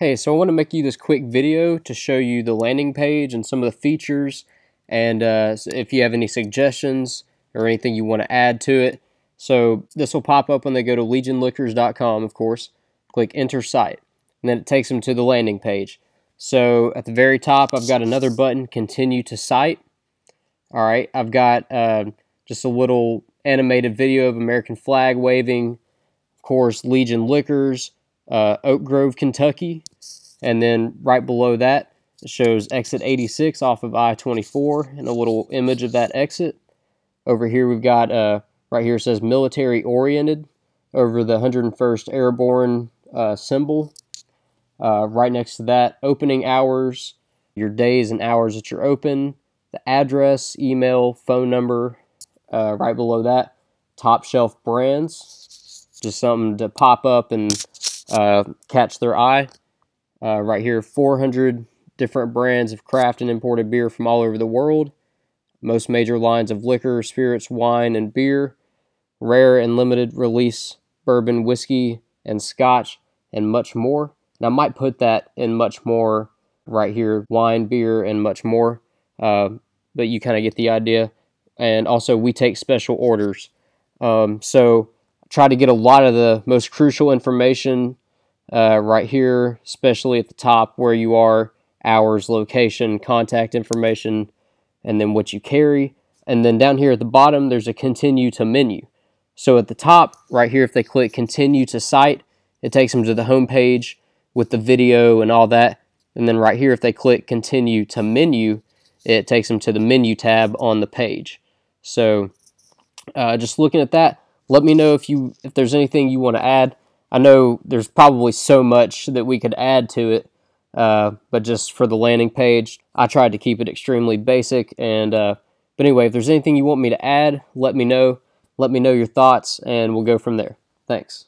Hey, so I want to make you this quick video to show you the landing page and some of the features and uh, if you have any suggestions or anything you want to add to it. So this will pop up when they go to legionliquors.com, of course. Click enter site and then it takes them to the landing page. So at the very top, I've got another button, continue to site. All right, I've got uh, just a little animated video of American flag waving, of course, Legion Liquors, uh, Oak Grove, Kentucky. And then right below that, it shows exit 86 off of I-24 and a little image of that exit. Over here we've got, uh, right here says military oriented over the 101st Airborne uh, symbol. Uh, right next to that, opening hours, your days and hours that you're open, the address, email, phone number. Uh, right below that, top shelf brands, just something to pop up and uh, catch their eye. Uh, right here, 400 different brands of craft and imported beer from all over the world. Most major lines of liquor, spirits, wine, and beer. Rare and limited release bourbon, whiskey, and scotch, and much more. And I might put that in much more right here wine, beer, and much more. Uh, but you kind of get the idea. And also, we take special orders. Um, so, try to get a lot of the most crucial information uh, right here, especially at the top where you are, hours, location, contact information, and then what you carry. And then down here at the bottom, there's a continue to menu. So at the top, right here, if they click continue to site, it takes them to the home page with the video and all that. And then right here, if they click continue to menu, it takes them to the menu tab on the page. So uh, just looking at that, let me know if you if there's anything you want to add. I know there's probably so much that we could add to it, uh, but just for the landing page, I tried to keep it extremely basic. And uh, but anyway, if there's anything you want me to add, let me know. Let me know your thoughts, and we'll go from there. Thanks.